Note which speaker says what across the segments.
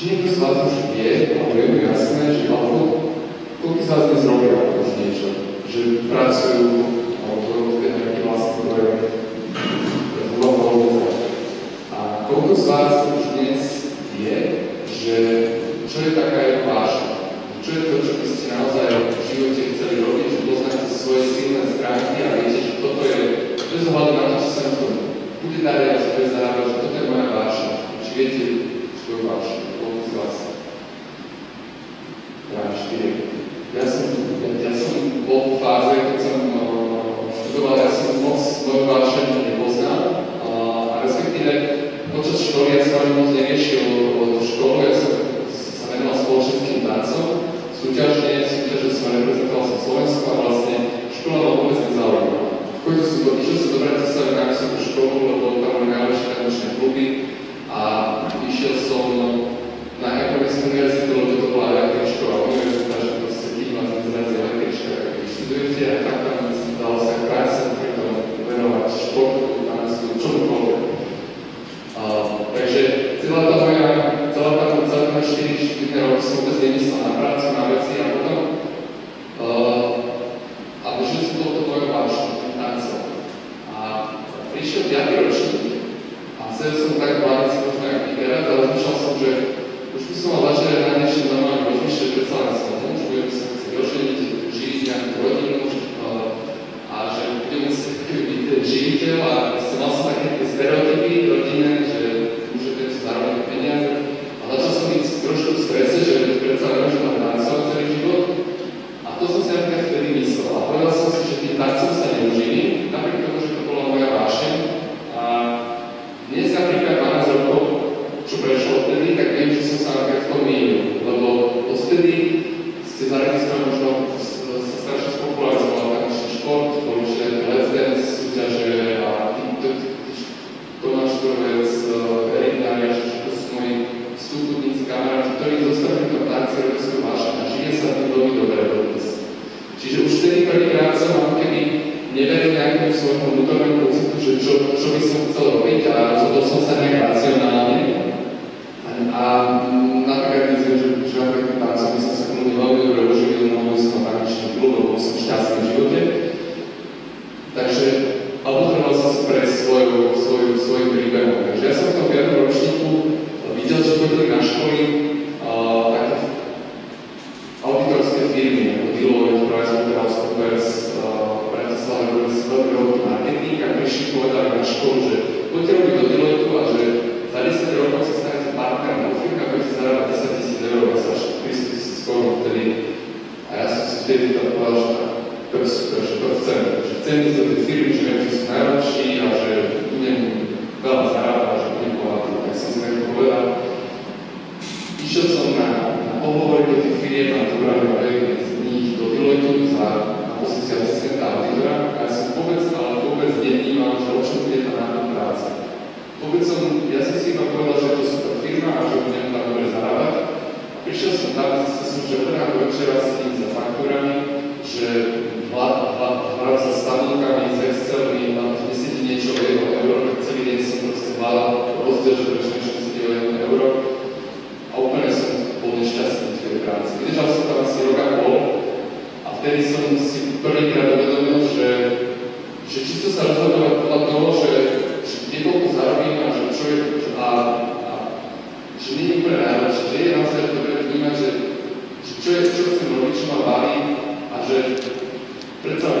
Speaker 1: Śnieg z
Speaker 2: Was już wie, był jasne, że odwrót, póki z Was nie zrobił późniejsze, że pracują autorów energii własnej, które wywołały. A kogo z Was już nie jest But all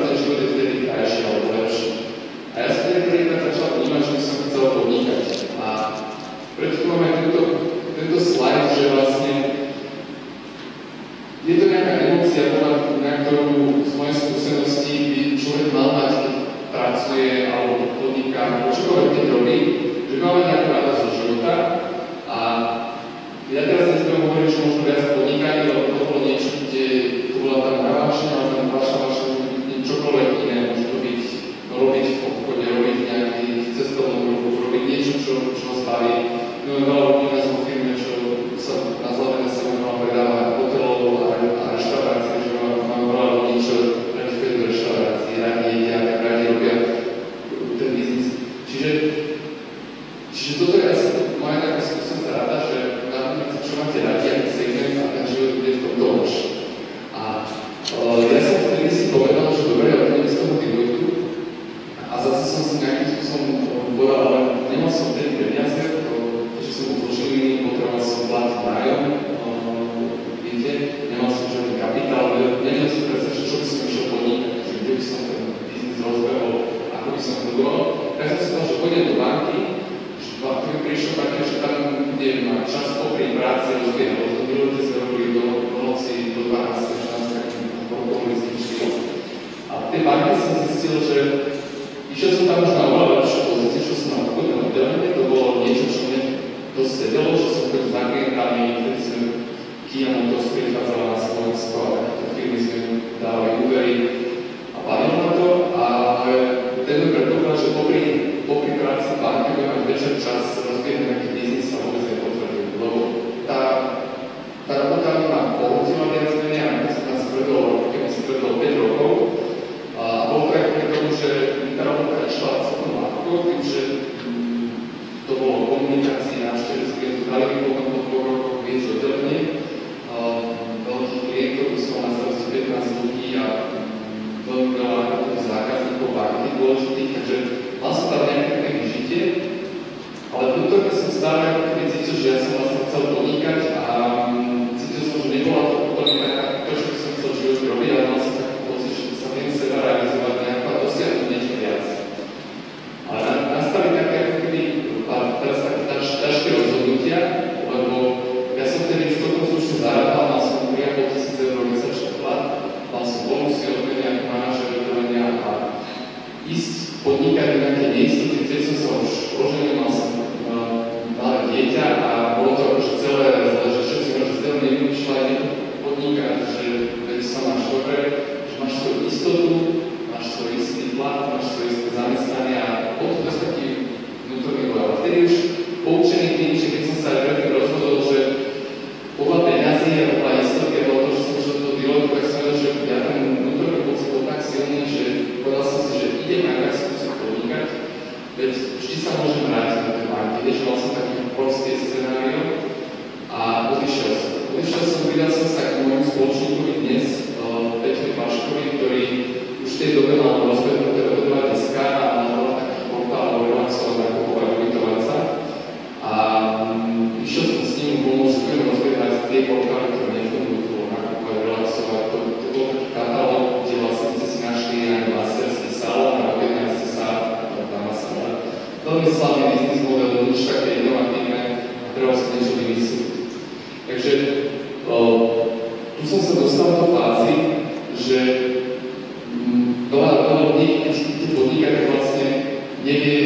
Speaker 2: It is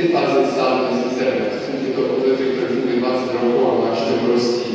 Speaker 2: Ty, Pan, sam, z Izraela, są tylko podmioty, które funkcjonują w Rosji.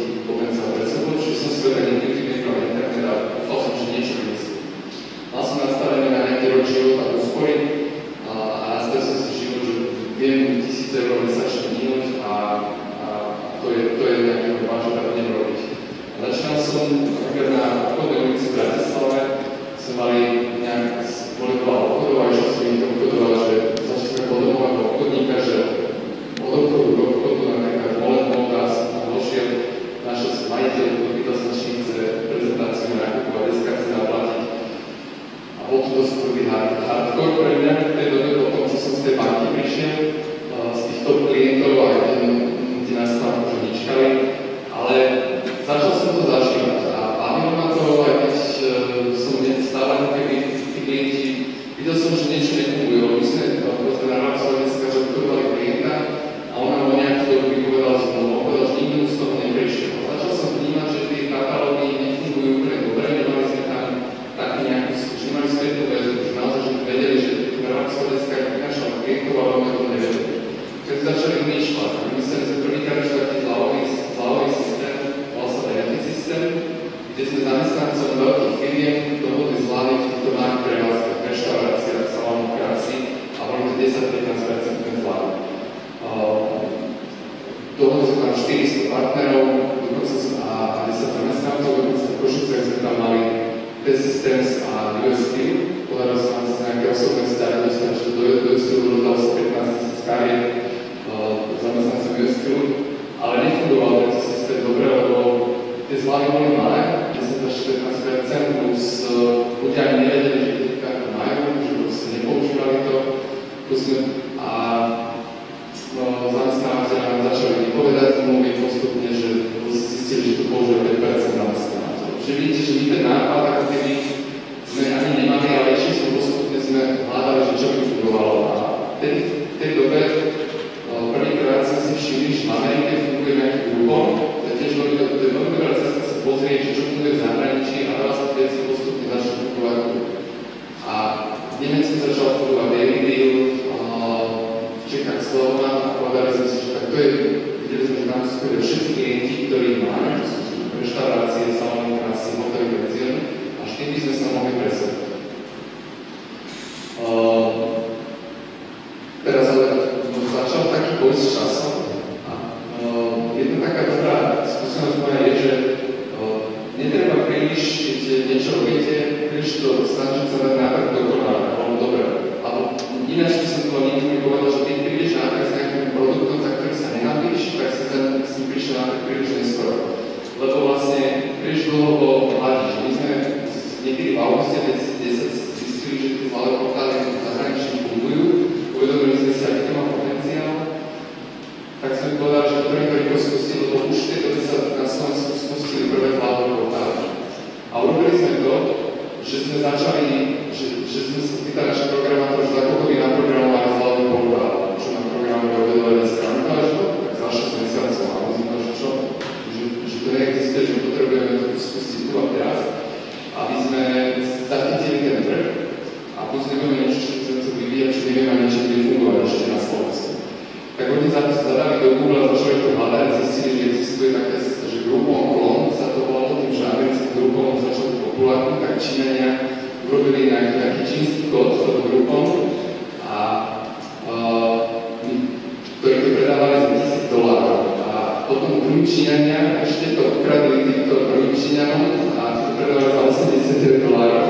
Speaker 2: Egyptiania ešte to ukradli týmto Egyptianom a predali za 89 dolárov.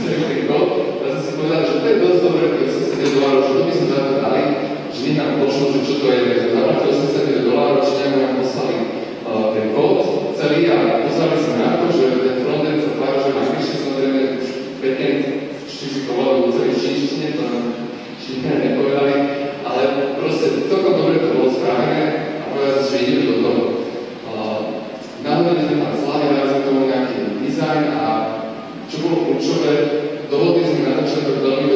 Speaker 2: Celý gol. Ja som si povedal, že to je dosť dobré, 89 dolárov, že to by sme za to dali. Vždy nám došlo, že čo to je. Zaplatil 89 dolárov, Číňania nám poslali uh, ten kód celý a pozvali sme na to, že ten frontend sa pár, že na Krišti samozrejme už backend, či si to volajú celý čínštine, to nám Číňania nepovedali, ale proste celkom dobre to bolo správené ste ideli do toho. Uh, Nahodili sme tam slavy, dali tomu nejaký dizajn a čo bolo kľúčové, dohodli sme na začiatok veľmi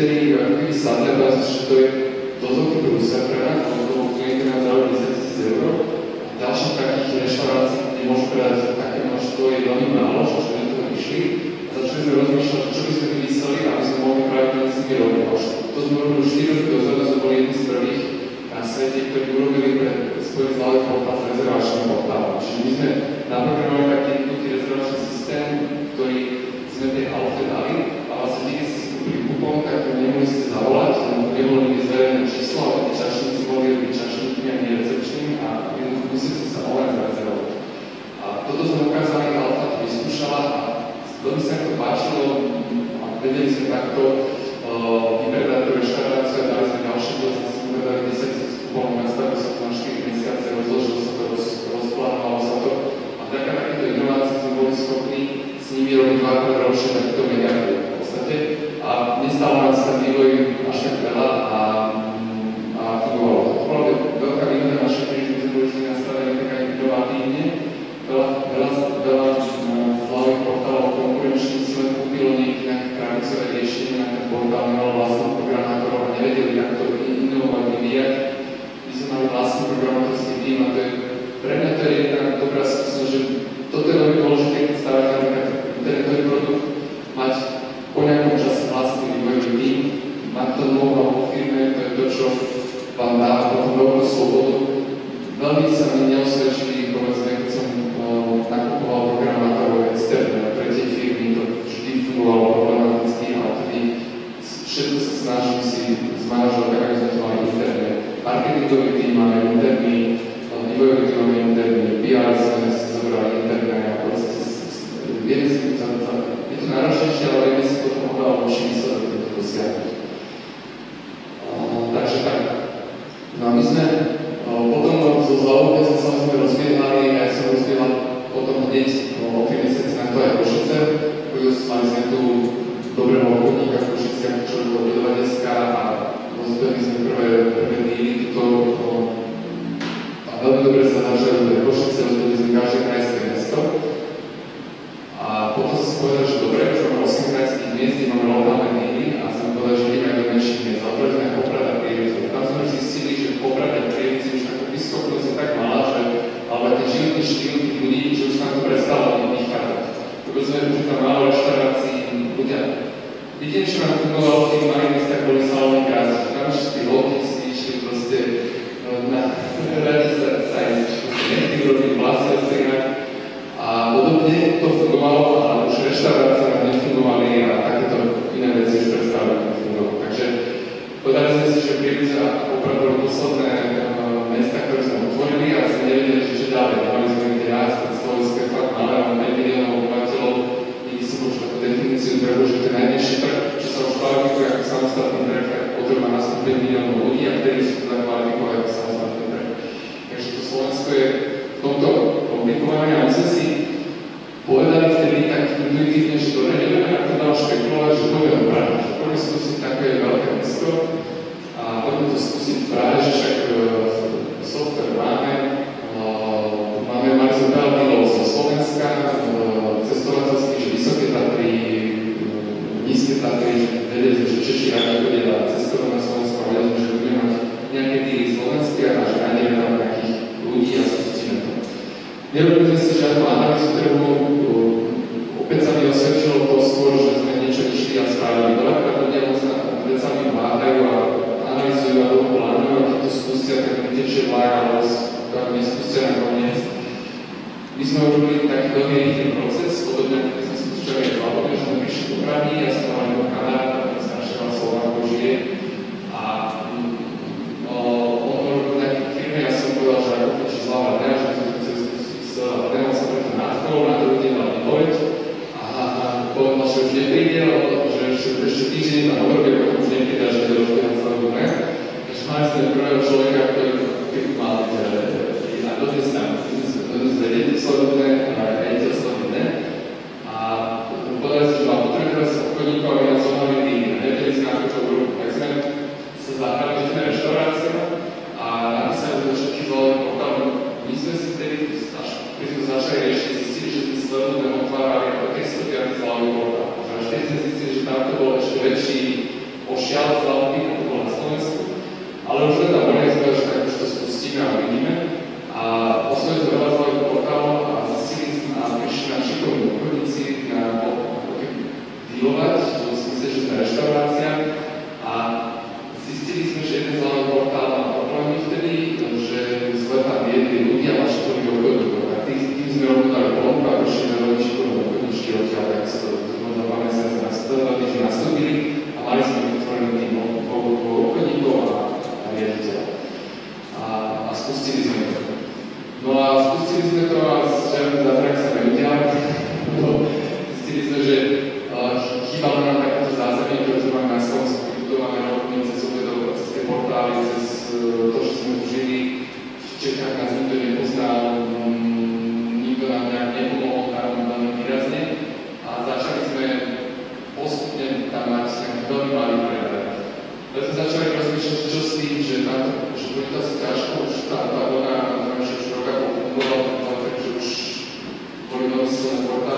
Speaker 2: který takový sadle vás, že to je dozvuky Brusera, toho klienta na zároveň 10 000 eur. V dalších takých reštaurácií, kde môžu brať také množstvo, je veľmi málo, čo sme do toho išli. A začali sme rozmýšľať, čo by sme vymysleli, aby sme mohli práve na si robiť. To sme robili 4 roky dozadu, sme boli jedni z prvých na svete, ktorí urobili pre spojený záujem portál s rezervačným portálom. Čiže my sme naprogramovali taký jednotný rezervačný systém, ktorý sme tej alfe dali a vlastne tak kontaktu nemusíte zavolať, lebo mi zverejné číslo, a tí čašníci boli robiť čašníky a nie recepční a musíte sa online zarezervovať. A toto sme ukázali, Alfa to vyskúšala a veľmi sa to páčilo a vedeli sme takto My sme urobili taký veľmi rýchly proces, boli veľmi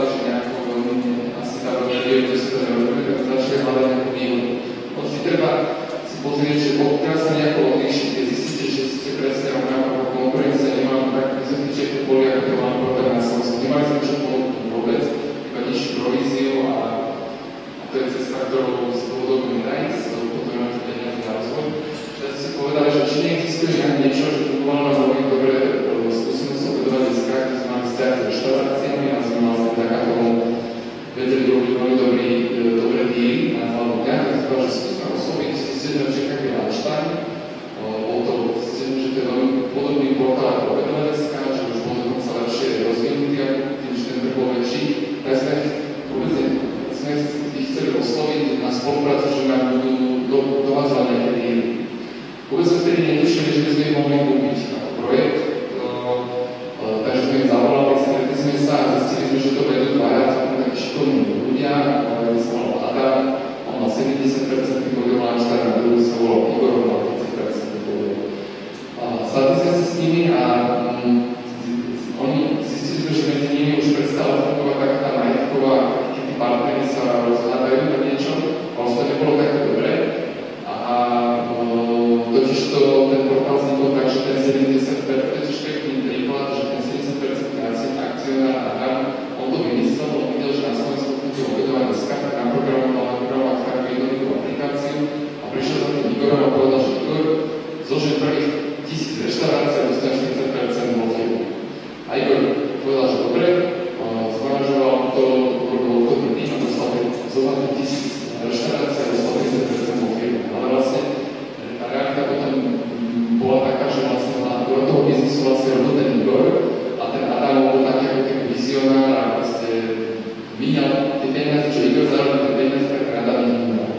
Speaker 2: minel 15 či 20 alebo 15 krát a minul.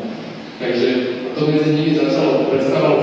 Speaker 2: Takže to medzi nimi začalo, predstavovalo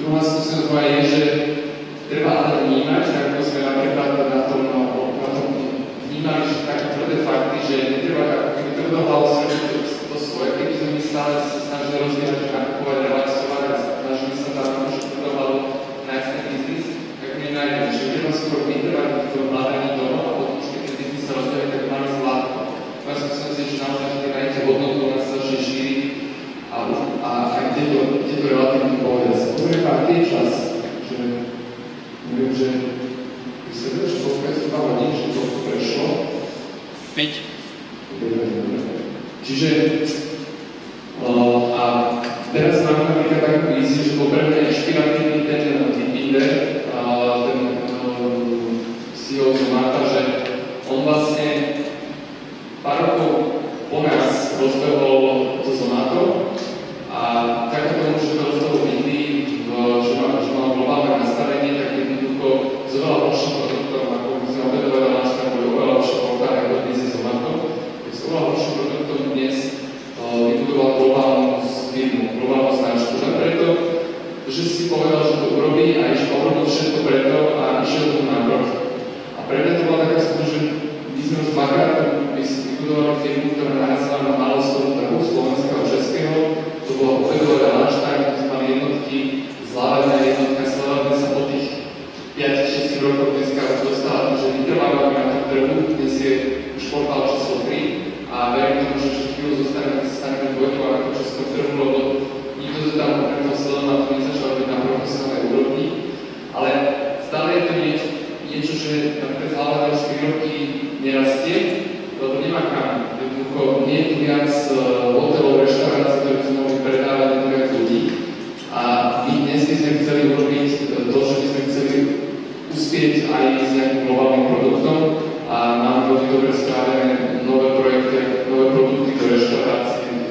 Speaker 2: Druhá skúsenosť je, že treba ale vnímať, ako sme napríklad na tom, na tom vnímali také tvrdé fakty, že netreba, keby to kto hlavou to svoje, keby sme my stále sa snažili rozvíjať súvisieť aj s nejakým globálnym produktom a máme veľmi dobre spravené nové projekty, nové produkty do reštaurácie,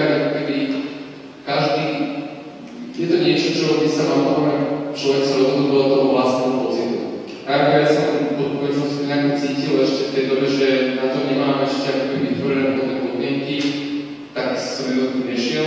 Speaker 2: keby, keby každý, je to niečo, čo by sa mal podľa človek sa rozhodol toho vlastného pocitu. Najprv ja som podpovedal, som sa cítil ešte v tej dobe, že na to nemám ešte ako keby vytvorené podmienky, tak som jednoducho nešiel.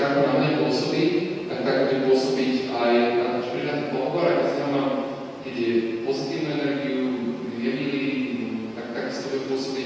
Speaker 2: tak ako na mňa pôsobí, tak tak bude pôsobiť aj na náš pridatný pohovor, ak sa nám kde pozitívnu energiu, kde milí, tak takisto bude pôsobiť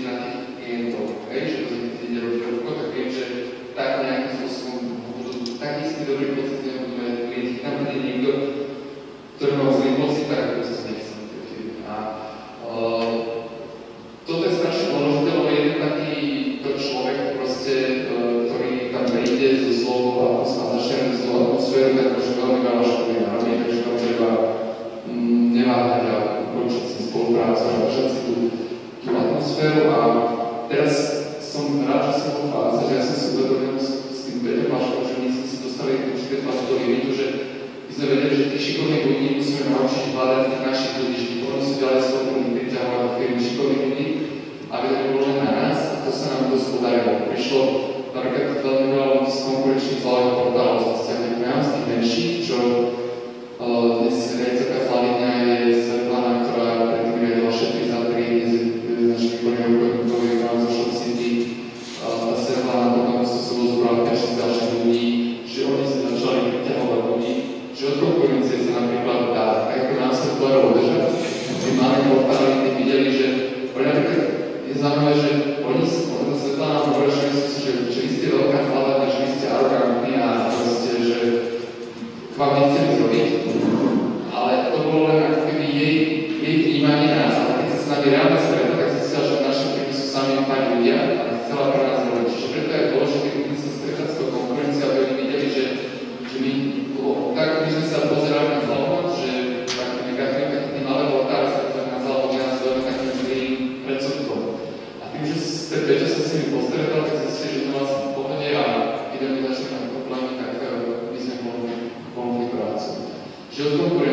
Speaker 2: Jesus
Speaker 1: não